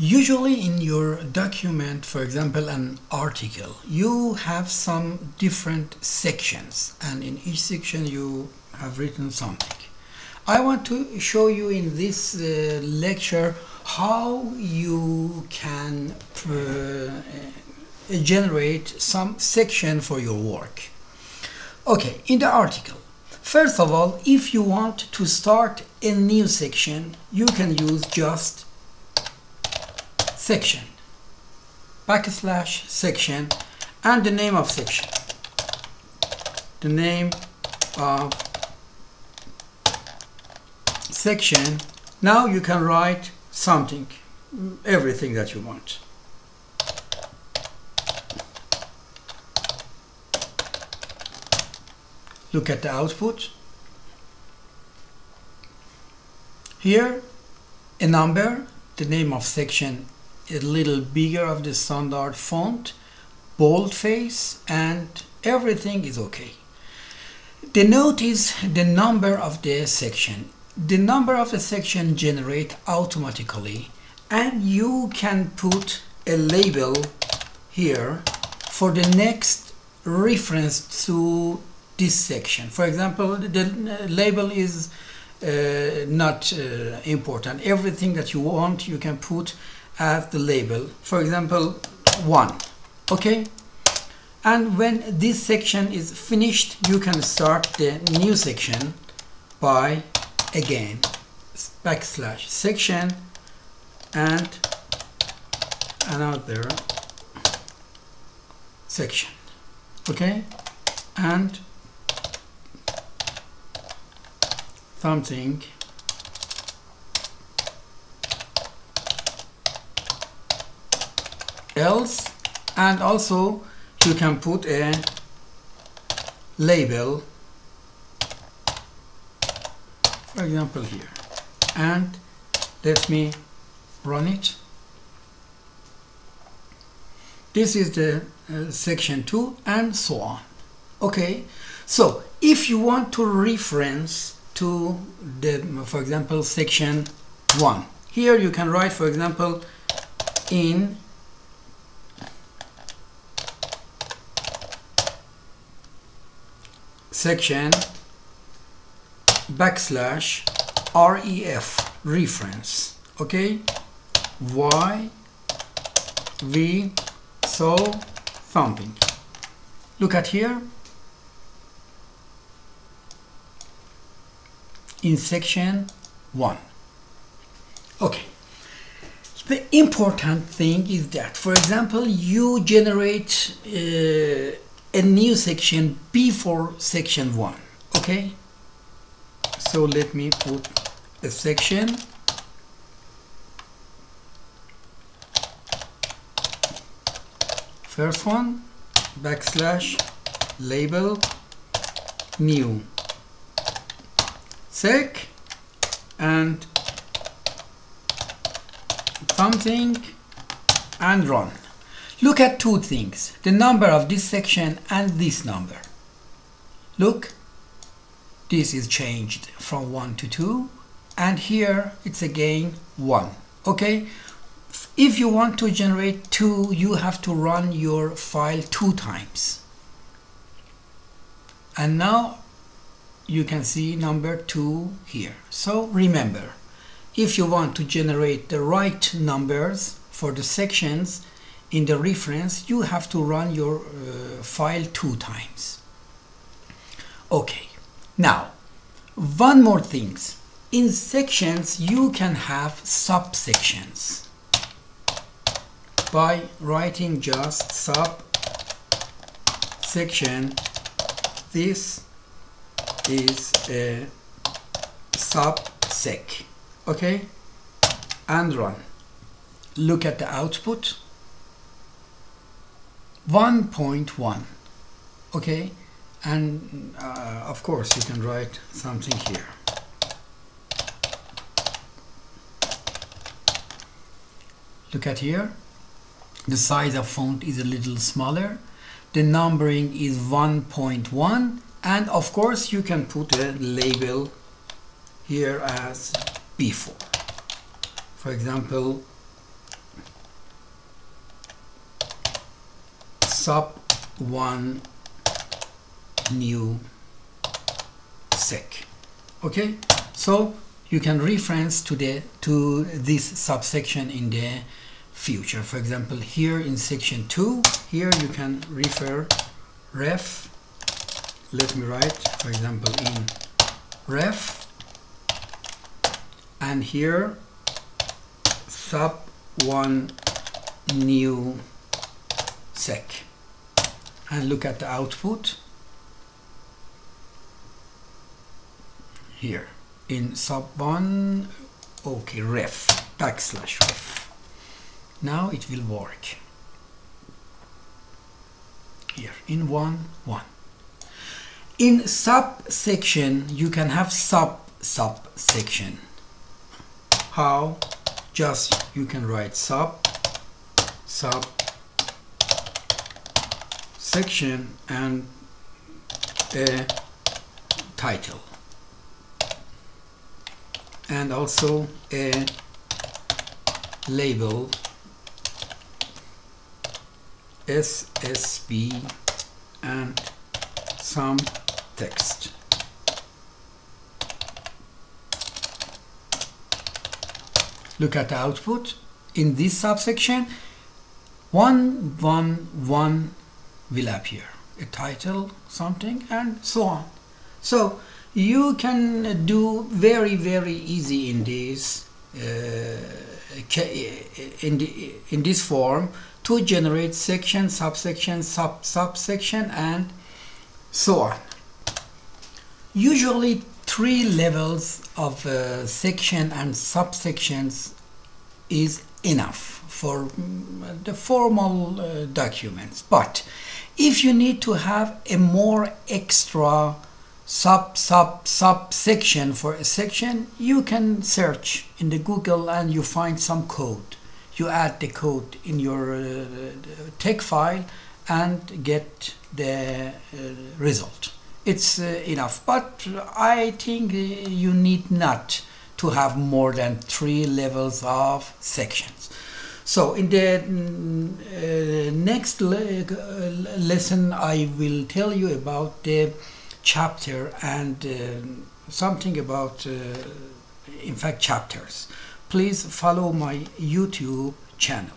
Usually in your document, for example, an article, you have some different sections and in each section you have written something. I want to show you in this uh, lecture how you can uh, generate some section for your work. Okay, in the article, first of all, if you want to start a new section, you can use just section. Backslash section and the name of section. The name of section. Now you can write something everything that you want. Look at the output. Here a number the name of section a little bigger of the standard font boldface and everything is okay. The note is the number of the section. The number of the section generate automatically and you can put a label here for the next reference to this section. For example the label is uh, not uh, important. Everything that you want you can put as the label for example one okay? And when this section is finished you can start the new section by again backslash section and another section okay? And something else and also you can put a label for example here. And let me run it. This is the uh, section 2 and so on. Okay so if you want to reference to the for example section 1 here you can write for example in section backslash ref reference okay? Why we saw something look at here. In section 1 okay. The important thing is that for example you generate uh, a new section before section 1 okay? So let me put a section. First one backslash label new. Sec and something and run Look at two things, the number of this section and this number. Look, this is changed from 1 to 2 and here it's again 1. Okay, if you want to generate 2, you have to run your file two times. And now you can see number 2 here. So remember, if you want to generate the right numbers for the sections, in the reference you have to run your uh, file two times. Okay now one more things. In sections you can have subsections. By writing just sub section this is a subsec okay? And run. Look at the output 1.1 okay? And uh, of course you can write something here. Look at here. The size of font is a little smaller. The numbering is 1.1 and of course you can put a label here as before. For example sub one new sec. Okay? So you can reference to the to this subsection in the future. For example here in section 2 here you can refer ref. Let me write for example in ref. And here sub one new sec and look at the output here in sub 1 okay ref backslash ref. Now it will work. Here in 1 1 in subsection you can have sub subsection. How? Just you can write sub sub section and a title. And also a label SSB and some text. Look at the output in this subsection. One one one will appear. A title something and so on. So you can do very very easy in this uh, in, the, in this form to generate section subsection sub subsection and so on. Usually three levels of uh, section and subsections is enough for mm, the formal uh, documents. But if you need to have a more extra sub sub subsection for a section you can search in the google and you find some code. You add the code in your uh, text file and get the uh, result. It's uh, enough. But i think you need not to have more than three levels of sections. So in the uh, next le lesson i will tell you about the chapter and uh, something about uh, in fact chapters. Please follow my youtube channel